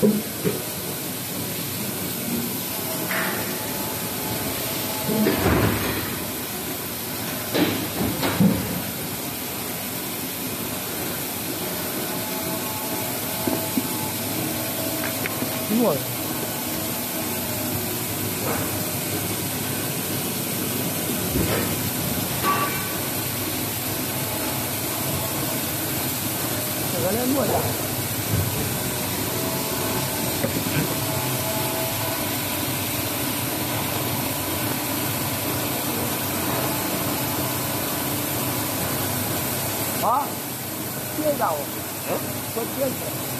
什么？得了，没。啊，别打我，嗯，我别去。